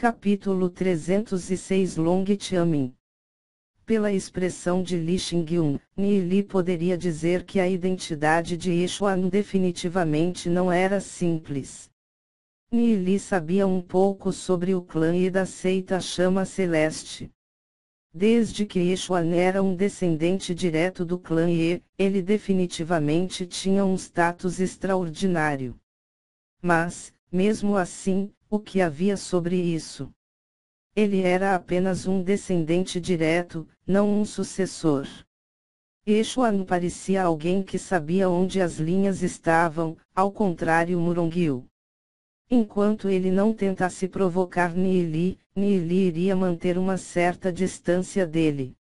Capítulo 306 Long Chamin Pela expressão de Li Xingyun, Li poderia dizer que a identidade de Yeshuan definitivamente não era simples. Li sabia um pouco sobre o clã e da seita Chama Celeste. Desde que Yeshuan era um descendente direto do clã Ye, ele definitivamente tinha um status extraordinário. Mas, mesmo assim, o que havia sobre isso? Ele era apenas um descendente direto, não um sucessor. Yeshuan parecia alguém que sabia onde as linhas estavam, ao contrário Murongil. Enquanto ele não tentasse provocar Nili, Nili iria manter uma certa distância dele.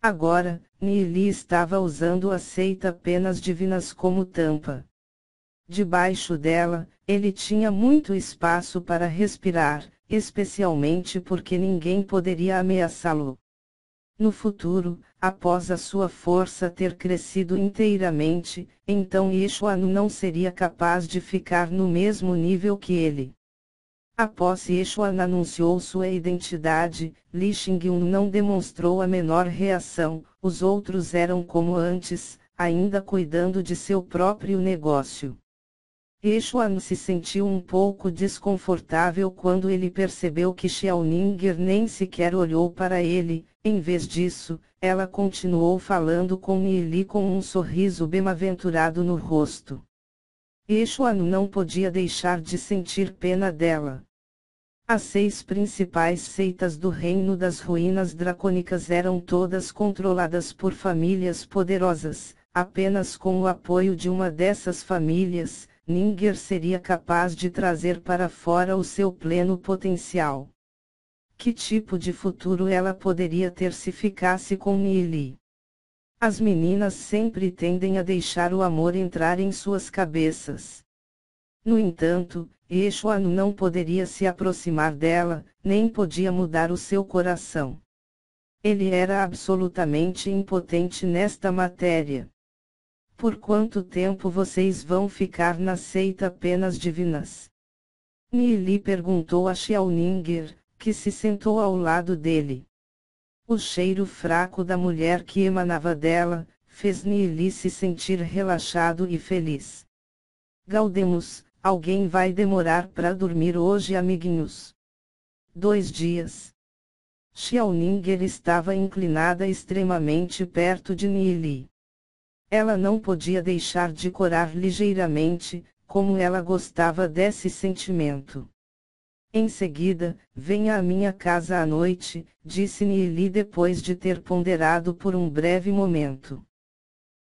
Agora, Nili estava usando a seita apenas divinas como tampa. Debaixo dela, ele tinha muito espaço para respirar, especialmente porque ninguém poderia ameaçá-lo. No futuro, após a sua força ter crescido inteiramente, então Yeshua não seria capaz de ficar no mesmo nível que ele. Após Yeshua anunciou sua identidade, Li Xingyun não demonstrou a menor reação, os outros eram como antes, ainda cuidando de seu próprio negócio. Yeshuan se sentiu um pouco desconfortável quando ele percebeu que Xiaoninger nem sequer olhou para ele, em vez disso, ela continuou falando com Nili com um sorriso bem-aventurado no rosto. Yeshuan não podia deixar de sentir pena dela. As seis principais seitas do Reino das Ruínas Dracônicas eram todas controladas por famílias poderosas, apenas com o apoio de uma dessas famílias, Ninger seria capaz de trazer para fora o seu pleno potencial. Que tipo de futuro ela poderia ter se ficasse com Nili? As meninas sempre tendem a deixar o amor entrar em suas cabeças. No entanto, Yeshua não poderia se aproximar dela, nem podia mudar o seu coração. Ele era absolutamente impotente nesta matéria. Por quanto tempo vocês vão ficar na seita apenas divinas? Nili perguntou a Xiaoninger, que se sentou ao lado dele. O cheiro fraco da mulher que emanava dela, fez Nili se sentir relaxado e feliz. Gaudemos, alguém vai demorar para dormir hoje amiguinhos. Dois dias. Xiaoninger estava inclinada extremamente perto de Nili. Ela não podia deixar de corar ligeiramente, como ela gostava desse sentimento. Em seguida, venha à minha casa à noite, disse Nili depois de ter ponderado por um breve momento.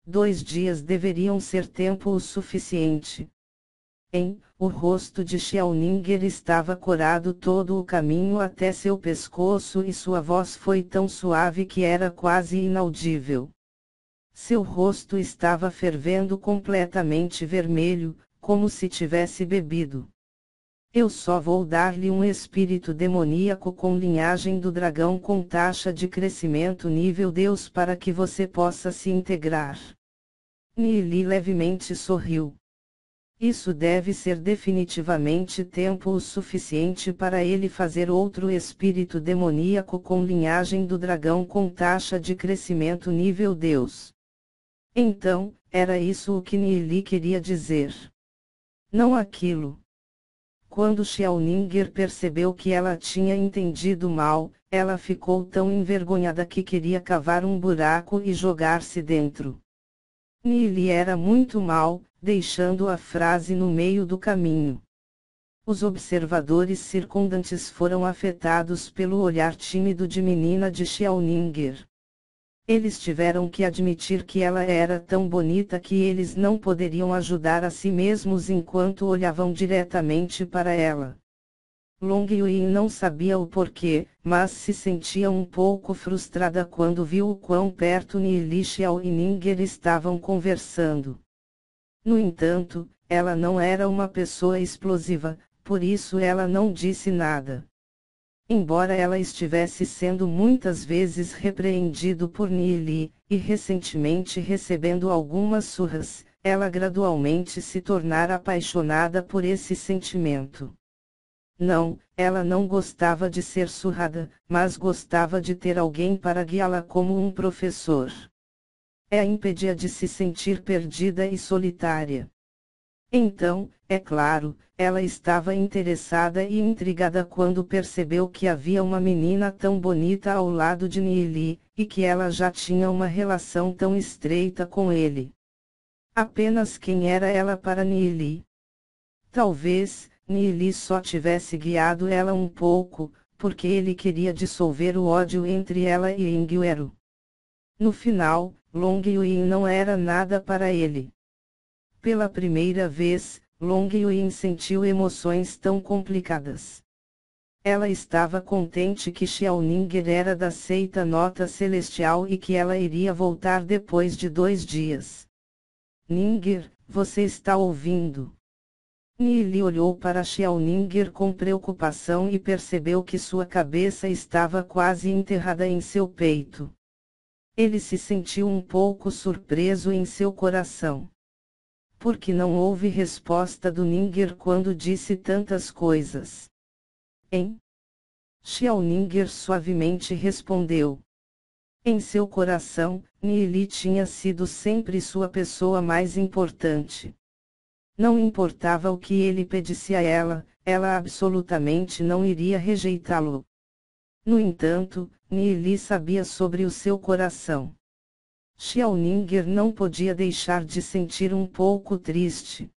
Dois dias deveriam ser tempo o suficiente. Em, o rosto de Xiaoninger estava corado todo o caminho até seu pescoço e sua voz foi tão suave que era quase inaudível. Seu rosto estava fervendo completamente vermelho, como se tivesse bebido. Eu só vou dar-lhe um espírito demoníaco com linhagem do dragão com taxa de crescimento nível Deus para que você possa se integrar. Nili levemente sorriu. Isso deve ser definitivamente tempo o suficiente para ele fazer outro espírito demoníaco com linhagem do dragão com taxa de crescimento nível Deus. Então, era isso o que Nili queria dizer. Não aquilo. Quando Xiaoninger percebeu que ela tinha entendido mal, ela ficou tão envergonhada que queria cavar um buraco e jogar-se dentro. Nili era muito mal, deixando a frase no meio do caminho. Os observadores circundantes foram afetados pelo olhar tímido de menina de Xiaoninger. Eles tiveram que admitir que ela era tão bonita que eles não poderiam ajudar a si mesmos enquanto olhavam diretamente para ela. Long Yui não sabia o porquê, mas se sentia um pouco frustrada quando viu o quão perto Nili Xiao e Ninger estavam conversando. No entanto, ela não era uma pessoa explosiva, por isso ela não disse nada. Embora ela estivesse sendo muitas vezes repreendido por Nili, e recentemente recebendo algumas surras, ela gradualmente se tornara apaixonada por esse sentimento. Não, ela não gostava de ser surrada, mas gostava de ter alguém para guiá-la como um professor. É impedia de se sentir perdida e solitária. Então, é claro, ela estava interessada e intrigada quando percebeu que havia uma menina tão bonita ao lado de Nili, e que ela já tinha uma relação tão estreita com ele. Apenas quem era ela para Nili? Talvez, Nili só tivesse guiado ela um pouco, porque ele queria dissolver o ódio entre ela e Inguero. No final, Long Yuin não era nada para ele. Pela primeira vez, Long Yuin sentiu emoções tão complicadas. Ela estava contente que Xiaoninger era da seita Nota Celestial e que ela iria voltar depois de dois dias. Ninger, você está ouvindo? Nili olhou para Xiaoninger com preocupação e percebeu que sua cabeça estava quase enterrada em seu peito. Ele se sentiu um pouco surpreso em seu coração. Porque não houve resposta do Ninger quando disse tantas coisas. Hein? Xiaoninger suavemente respondeu. Em seu coração, Nili tinha sido sempre sua pessoa mais importante. Não importava o que ele pedisse a ela, ela absolutamente não iria rejeitá-lo. No entanto, Nili sabia sobre o seu coração. Xiaoninger não podia deixar de sentir um pouco triste.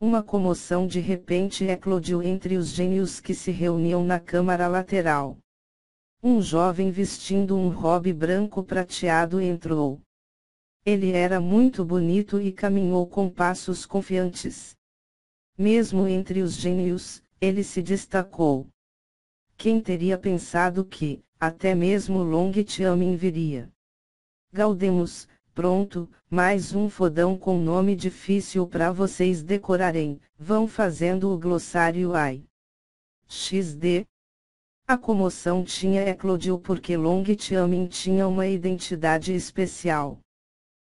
Uma comoção de repente eclodiu entre os gênios que se reuniam na câmara lateral. Um jovem vestindo um robe branco prateado entrou. Ele era muito bonito e caminhou com passos confiantes. Mesmo entre os gênios, ele se destacou. Quem teria pensado que, até mesmo Long Tiamin viria? Gaudemos, pronto, mais um fodão com nome difícil para vocês decorarem, vão fazendo o glossário AI. XD, a comoção tinha eclodiu porque Long Tiamin tinha uma identidade especial.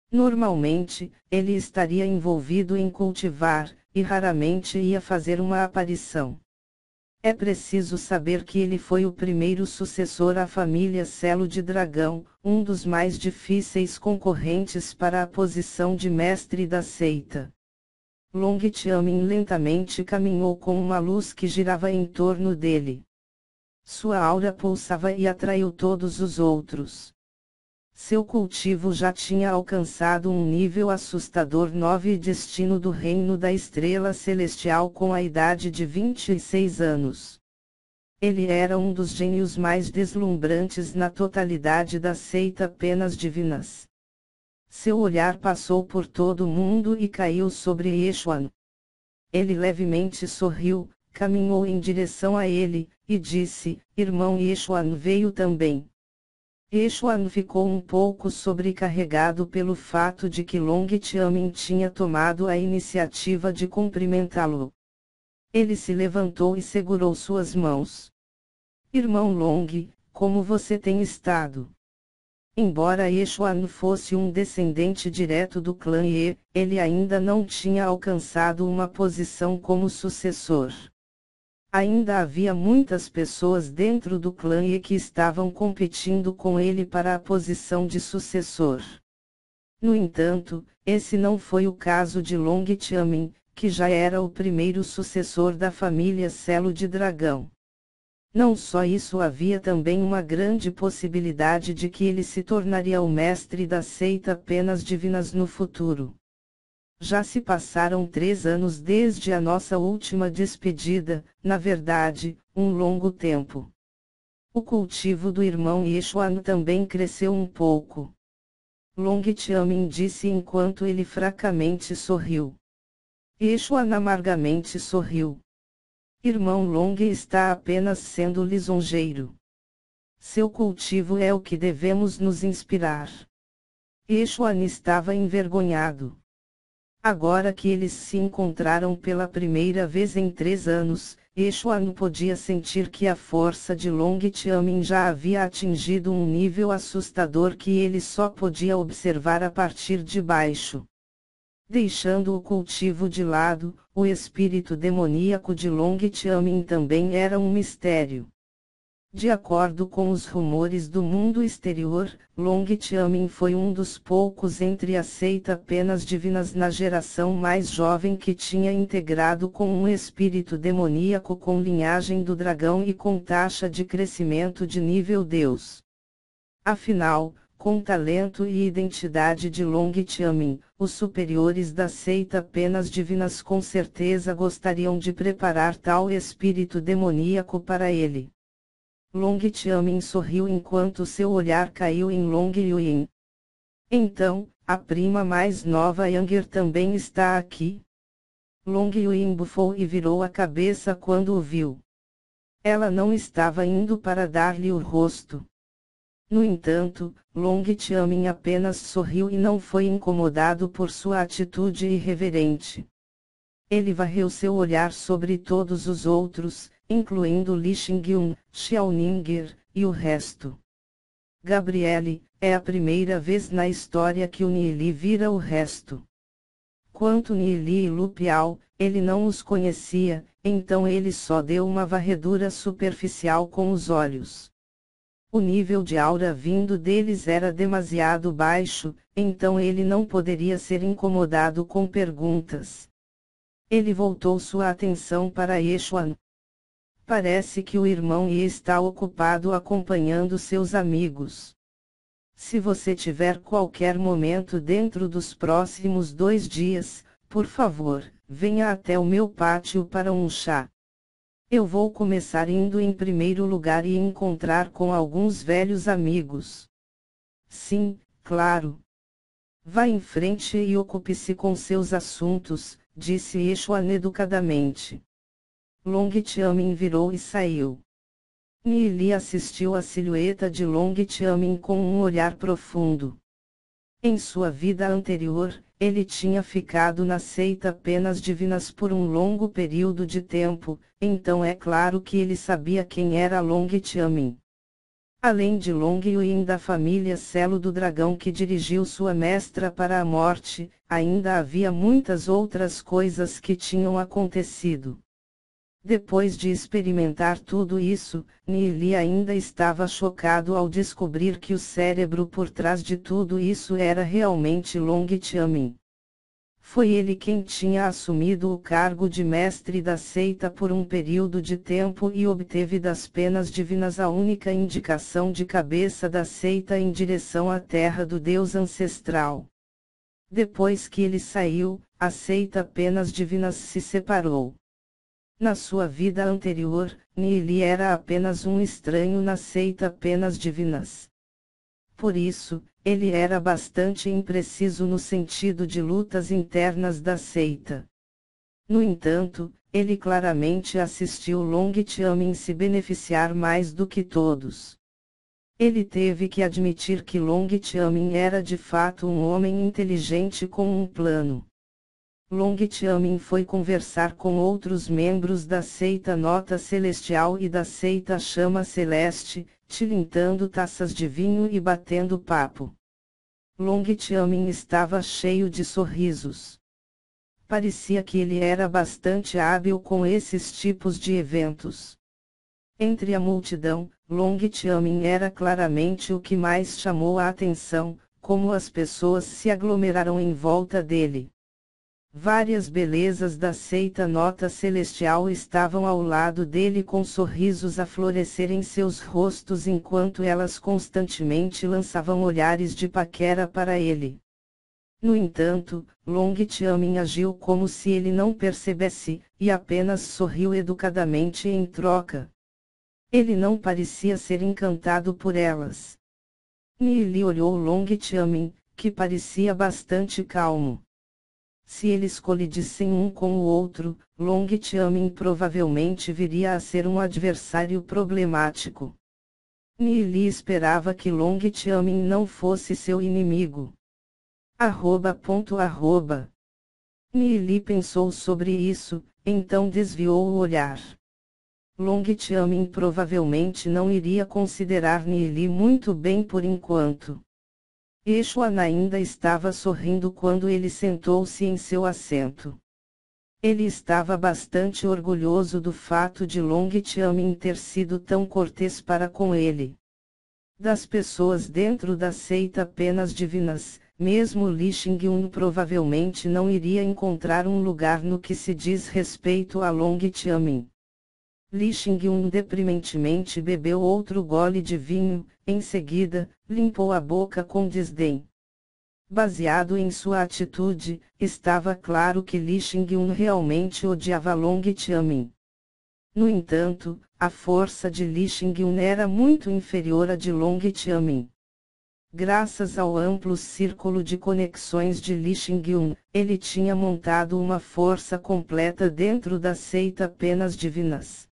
Normalmente, ele estaria envolvido em cultivar, e raramente ia fazer uma aparição. É preciso saber que ele foi o primeiro sucessor à família Celo de Dragão, um dos mais difíceis concorrentes para a posição de mestre da seita. Long Tiamin lentamente caminhou com uma luz que girava em torno dele. Sua aura pulsava e atraiu todos os outros. Seu cultivo já tinha alcançado um nível assustador 9 e destino do reino da estrela celestial com a idade de 26 anos. Ele era um dos gênios mais deslumbrantes na totalidade da seita Penas Divinas. Seu olhar passou por todo o mundo e caiu sobre Yeshuan. Ele levemente sorriu, caminhou em direção a ele, e disse: Irmão Yeshuan veio também. Yeshuan ficou um pouco sobrecarregado pelo fato de que Long Tiamin tinha tomado a iniciativa de cumprimentá-lo. Ele se levantou e segurou suas mãos. Irmão Long, como você tem estado? Embora Yeshuan fosse um descendente direto do clã Ye, ele ainda não tinha alcançado uma posição como sucessor. Ainda havia muitas pessoas dentro do clã e que estavam competindo com ele para a posição de sucessor. No entanto, esse não foi o caso de Long Tiamin, que já era o primeiro sucessor da família Celo de Dragão. Não só isso havia também uma grande possibilidade de que ele se tornaria o mestre da seita apenas divinas no futuro. Já se passaram três anos desde a nossa última despedida, na verdade, um longo tempo. O cultivo do irmão Yeshuan também cresceu um pouco. Long Tiamin disse enquanto ele fracamente sorriu. Yeshuan amargamente sorriu. Irmão Long está apenas sendo lisonjeiro. Seu cultivo é o que devemos nos inspirar. Yeshuan estava envergonhado. Agora que eles se encontraram pela primeira vez em três anos, Yeshuan podia sentir que a força de Long Tiamin já havia atingido um nível assustador que ele só podia observar a partir de baixo. Deixando o cultivo de lado, o espírito demoníaco de Long Tiamin também era um mistério. De acordo com os rumores do mundo exterior, Long Tiamin foi um dos poucos entre a seita penas divinas na geração mais jovem que tinha integrado com um espírito demoníaco com linhagem do dragão e com taxa de crescimento de nível Deus. Afinal, com talento e identidade de Long Tiamin, os superiores da seita Penas Divinas com certeza gostariam de preparar tal espírito demoníaco para ele. Long Tiamin sorriu enquanto seu olhar caiu em Long Yuin. Então, a prima mais nova Yanger também está aqui? Long Yuin bufou e virou a cabeça quando o viu. Ela não estava indo para dar-lhe o rosto. No entanto, Long Tiamin apenas sorriu e não foi incomodado por sua atitude irreverente. Ele varreu seu olhar sobre todos os outros, incluindo Li Xingyun, Xiaoninger, e o resto. Gabriele, é a primeira vez na história que o Nili vira o resto. Quanto Nili e Lupiao, ele não os conhecia, então ele só deu uma varredura superficial com os olhos. O nível de aura vindo deles era demasiado baixo, então ele não poderia ser incomodado com perguntas. Ele voltou sua atenção para Yeshuan. Parece que o irmão Yi está ocupado acompanhando seus amigos. Se você tiver qualquer momento dentro dos próximos dois dias, por favor, venha até o meu pátio para um chá. Eu vou começar indo em primeiro lugar e encontrar com alguns velhos amigos. Sim, claro. Vá em frente e ocupe-se com seus assuntos, disse Yeshuan educadamente. Long Tiamin virou e saiu. Nili assistiu à silhueta de Long Tiamin com um olhar profundo. Em sua vida anterior, ele tinha ficado na seita apenas divinas por um longo período de tempo, então é claro que ele sabia quem era Long Tiamin. Além de Long Yuin da família Celo do Dragão que dirigiu sua mestra para a morte, ainda havia muitas outras coisas que tinham acontecido. Depois de experimentar tudo isso, Nili ainda estava chocado ao descobrir que o cérebro por trás de tudo isso era realmente Long Tiamin. Foi ele quem tinha assumido o cargo de mestre da seita por um período de tempo e obteve das penas divinas a única indicação de cabeça da seita em direção à terra do Deus ancestral. Depois que ele saiu, a seita penas divinas se separou. Na sua vida anterior, Nili era apenas um estranho na seita penas divinas. Por isso, ele era bastante impreciso no sentido de lutas internas da seita. No entanto, ele claramente assistiu Long Tiamin se beneficiar mais do que todos. Ele teve que admitir que Long Tiamin era de fato um homem inteligente com um plano. Long Tiamin foi conversar com outros membros da seita Nota Celestial e da seita Chama Celeste, tilintando taças de vinho e batendo papo. Long Tiamin estava cheio de sorrisos. Parecia que ele era bastante hábil com esses tipos de eventos. Entre a multidão, Long Tiamin era claramente o que mais chamou a atenção, como as pessoas se aglomeraram em volta dele. Várias belezas da seita nota celestial estavam ao lado dele com sorrisos a florescer em seus rostos enquanto elas constantemente lançavam olhares de paquera para ele. No entanto, Long Tiamin agiu como se ele não percebesse, e apenas sorriu educadamente em troca. Ele não parecia ser encantado por elas. Nili olhou Long Tiamin, que parecia bastante calmo. Se eles colidissem um com o outro, Long Tiamin provavelmente viria a ser um adversário problemático. Nili esperava que Long Tiamin não fosse seu inimigo. Arroba ponto arroba. Nili pensou sobre isso, então desviou o olhar. Long Tiamin provavelmente não iria considerar Nili muito bem por enquanto. Yeshuan ainda estava sorrindo quando ele sentou-se em seu assento. Ele estava bastante orgulhoso do fato de Long Tiamin ter sido tão cortês para com ele. Das pessoas dentro da seita apenas divinas, mesmo Li Xingyun provavelmente não iria encontrar um lugar no que se diz respeito a Long Tiamin. Li Xingyun deprimentemente bebeu outro gole de vinho, em seguida, limpou a boca com desdém. Baseado em sua atitude, estava claro que Li Xingyun realmente odiava Long Tiamin. No entanto, a força de Li Xingyun era muito inferior à de Long Tiamin. Graças ao amplo círculo de conexões de Li Xingyun, ele tinha montado uma força completa dentro da seita apenas divinas.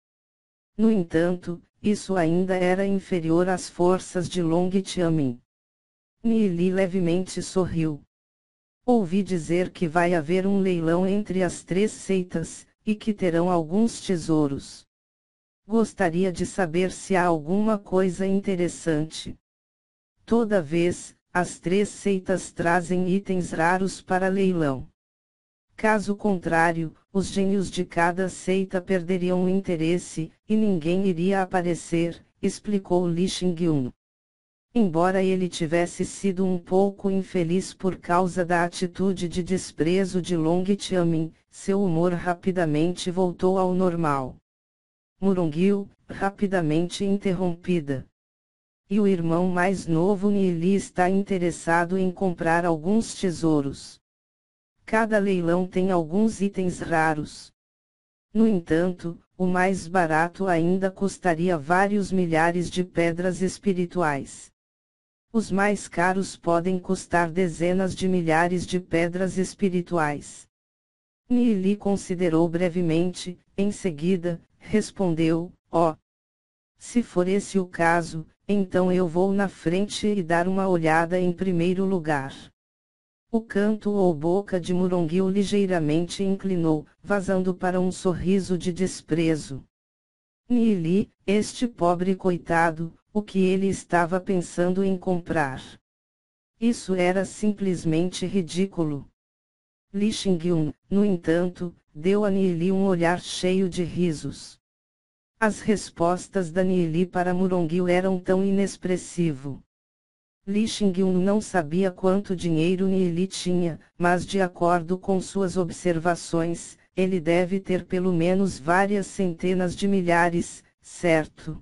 No entanto, isso ainda era inferior às forças de Long Tiamin. Nili levemente sorriu. Ouvi dizer que vai haver um leilão entre as três seitas, e que terão alguns tesouros. Gostaria de saber se há alguma coisa interessante. Toda vez, as três seitas trazem itens raros para leilão. Caso contrário, os gênios de cada seita perderiam o interesse, e ninguém iria aparecer, explicou Li Xingyun. Embora ele tivesse sido um pouco infeliz por causa da atitude de desprezo de Long Tiamin, seu humor rapidamente voltou ao normal. Murunguiu, rapidamente interrompida. E o irmão mais novo Nili está interessado em comprar alguns tesouros. Cada leilão tem alguns itens raros. No entanto, o mais barato ainda custaria vários milhares de pedras espirituais. Os mais caros podem custar dezenas de milhares de pedras espirituais. Nili considerou brevemente, em seguida, respondeu: Ó. Oh, se for esse o caso, então eu vou na frente e dar uma olhada em primeiro lugar. O canto ou boca de Muronguil ligeiramente inclinou, vazando para um sorriso de desprezo. Nili, este pobre coitado, o que ele estava pensando em comprar. Isso era simplesmente ridículo. Li Xingyun, no entanto, deu a Nili um olhar cheio de risos. As respostas da Nili para Murongil eram tão inexpressivo. Li Xingyun não sabia quanto dinheiro Nili tinha, mas de acordo com suas observações, ele deve ter pelo menos várias centenas de milhares, certo?